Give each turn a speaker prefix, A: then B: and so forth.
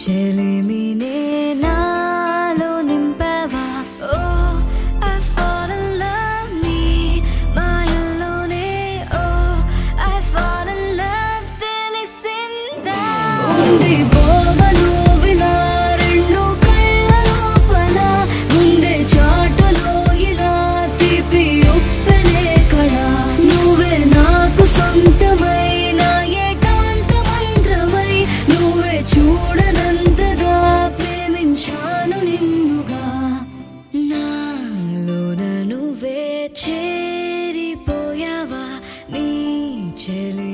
A: చెలిమినే నాలో నింపావా? ఓ I fall in love నీ మాయలోనే ఓ ఐ ఫాల్ ఇన్ లవ్ తెలిసిందా? ఉంది చేస్తాను నిన్నుగా నాలోన నువ్వే చేరిపోయావా? నీ చెలి